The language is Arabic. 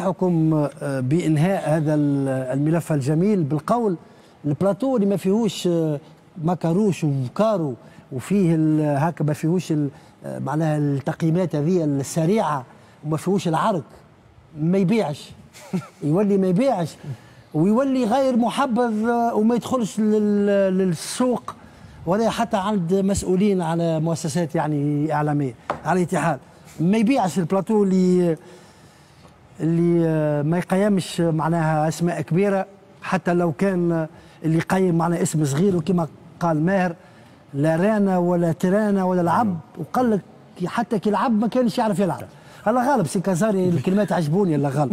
نصيحكم بإنهاء هذا الملف الجميل بالقول البلاتو اللي ما فيهوش مكروش وكارو وفيه هكا ما فيهوش معناها التقييمات هذه السريعة وما فيهوش العرق. ما يبيعش. يولي ما يبيعش. ويولي غير محبذ وما يدخلش للسوق ولا حتى عند مسؤولين على مؤسسات يعني إعلامية. على الاتحاد. ما يبيعش البلاتو اللي اللي ما يقيمش معناها أسماء كبيرة حتى لو كان اللي يقيم معناها اسم صغير وكما قال ماهر لا رانا ولا ترانا ولا لعب وقال لك حتى كي لعب ما كانش يعرف يلعب. الله غالب سي كازاري الكلمات عجبوني الله غالب.